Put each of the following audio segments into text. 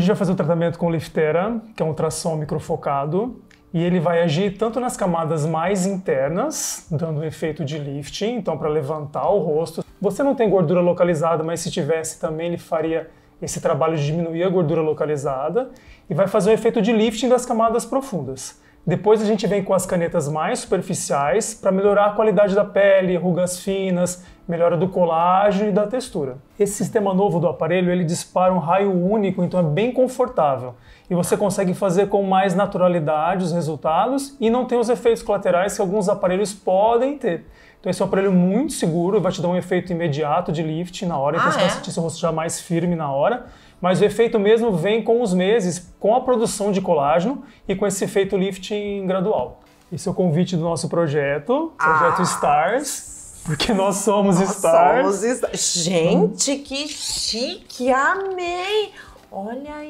Hoje a gente vai fazer o tratamento com Liftera, que é um ultrassom microfocado, e ele vai agir tanto nas camadas mais internas, dando um efeito de lifting, então para levantar o rosto. Você não tem gordura localizada, mas se tivesse também ele faria esse trabalho de diminuir a gordura localizada e vai fazer o efeito de lifting das camadas profundas. Depois a gente vem com as canetas mais superficiais para melhorar a qualidade da pele, rugas finas, melhora do colágeno e da textura. Esse sistema novo do aparelho ele dispara um raio único, então é bem confortável e você consegue fazer com mais naturalidade os resultados e não tem os efeitos colaterais que alguns aparelhos podem ter. Então esse é um aparelho muito seguro, vai te dar um efeito imediato de lift na hora, então Ah, você vai é? sentir seu rosto já mais firme na hora. Mas o efeito mesmo vem com os meses, com a produção de colágeno e com esse efeito lifting gradual. Esse é o convite do nosso projeto, projeto Ah. Stars, porque nós somos Stars. Somos esta- Gente, que chique! Amei! Olha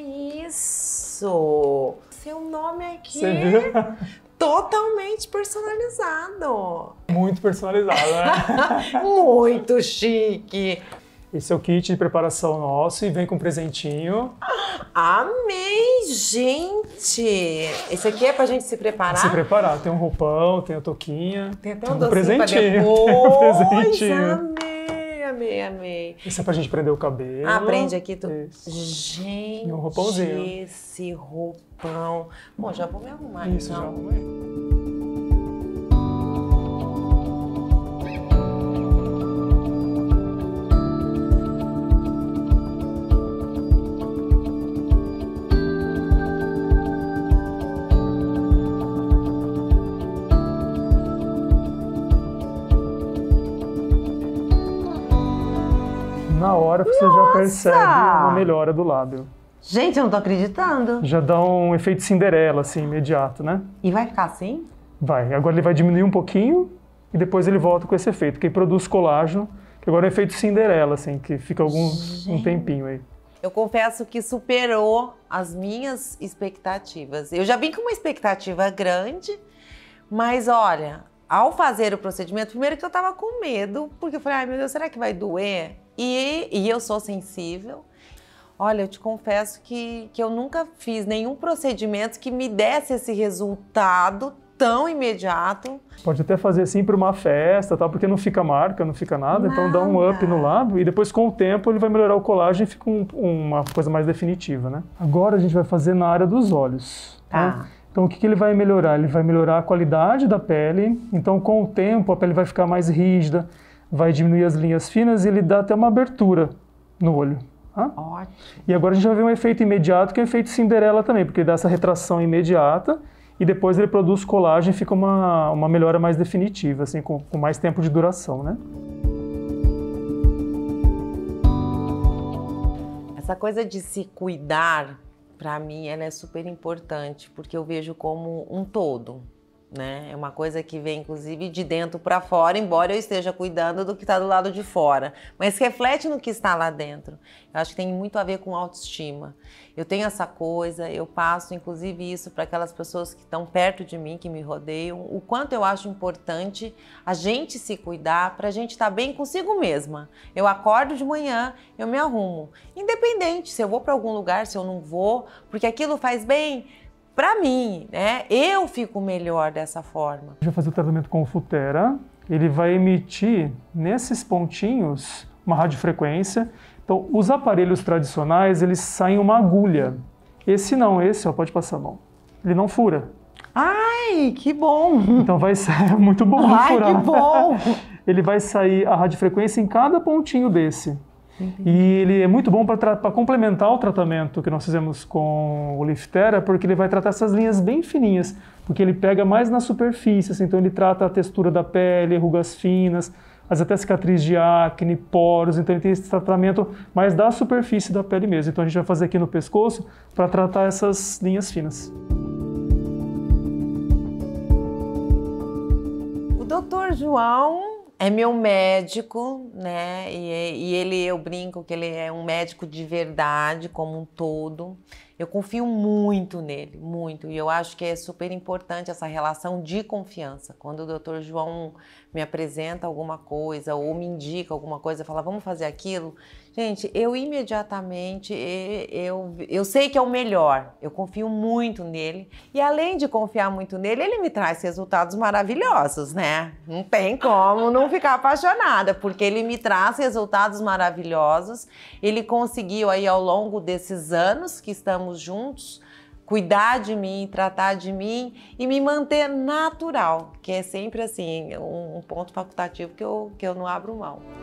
isso! Seu nome aqui Você viu? totalmente personalizado. Muito personalizado, né? Muito chique! Esse é o kit de preparação nosso e vem com um presentinho. Amei, gente! Esse aqui é pra gente se preparar? Se preparar. Tem um roupão, tem a touquinha. Tem até tem um um docinho pra presentinho. Tem um presentinho. Amei, amei, amei. Esse é pra gente prender o cabelo. Ah, prende aqui tudo. Isso. Gente, E um roupãozinho. esse roupão. Bom, já vou me arrumar Isso, já então. arrumei. Na hora você já percebe uma melhora do lábio. Gente, eu não tô acreditando. Já dá um efeito Cinderela, assim, imediato, né? E vai ficar assim? Vai. Agora ele vai diminuir um pouquinho e depois ele volta com esse efeito, que produz colágeno, que agora é o efeito Cinderela, assim, que fica alguns, um tempinho aí. Eu confesso que superou as minhas expectativas. Eu já vim com uma expectativa grande, mas olha, ao fazer o procedimento, primeiro que eu tava com medo, porque eu falei, ai meu Deus, será que vai doer? E, e eu sou sensível. Olha, eu te confesso que, que eu nunca fiz nenhum procedimento que me desse esse resultado tão imediato. Pode até fazer assim para uma festa, tal, porque não fica marca, não fica nada, então dá um up no lábio e depois com o tempo ele vai melhorar o colágeno e fica um- uma coisa mais definitiva, né? Agora a gente vai fazer na área dos olhos. Tá. né? Então o que, que ele vai melhorar? Ele vai melhorar a qualidade da pele, então com o tempo a pele vai ficar mais rígida, vai diminuir as linhas finas e ele dá até uma abertura no olho. tá? Ótimo. E agora a gente vai ver um efeito imediato, que é o efeito Cinderela também, porque ele dá essa retração imediata e depois ele produz colágeno e fica uma, uma melhora mais definitiva, assim, com, com mais tempo de duração, né? Essa coisa de se cuidar, para mim, ela é super importante, porque eu vejo como um todo, né? É uma coisa que vem, inclusive, de dentro para fora, embora eu esteja cuidando do que está do lado de fora, mas reflete no que está lá dentro. Eu acho que tem muito a ver com autoestima. Eu tenho essa coisa, eu passo, inclusive, isso para aquelas pessoas que estão perto de mim, que me rodeiam, o quanto eu acho importante a gente se cuidar para a gente estar bem consigo mesma. Eu acordo de manhã, eu me arrumo, independente se eu vou para algum lugar, se eu não vou, porque aquilo faz bem para mim, né? Eu fico melhor dessa forma. Vai fazer o tratamento com o Futera, ele vai emitir nesses pontinhos uma radiofrequência. Então, os aparelhos tradicionais, eles saem uma agulha. Esse não, esse, ó, pode passar a mão. Ele não fura. Ai, que bom. Então vai sair muito bom Ai, furar. que bom. ele vai sair a radiofrequência em cada pontinho desse. E ele é muito bom para complementar o tratamento que nós fizemos com o Liftera, porque ele vai tratar essas linhas bem fininhas, porque ele pega mais na superfície, assim, então ele trata a textura da pele, rugas finas, vezes até cicatriz de acne, poros, então ele tem esse tratamento mais da superfície da pele mesmo. Então a gente vai fazer aqui no pescoço para tratar essas linhas finas. O doutor João é meu médico, né? E, e ele, eu brinco que ele é um médico de verdade, como um todo. Eu confio muito nele, muito. E eu acho que é super importante essa relação de confiança. Quando o doutor João me apresenta alguma coisa ou me indica alguma coisa, fala, vamos fazer aquilo. Gente, eu imediatamente, eu, eu sei que é o melhor, eu confio muito nele. E além de confiar muito nele, ele me traz resultados maravilhosos, né? Não tem como não ficar apaixonada, porque ele me traz resultados maravilhosos. Ele conseguiu aí ao longo desses anos que juntos, cuidar de mim, tratar de mim e me manter natural, que é sempre assim, um ponto facultativo que eu, que eu não abro mão.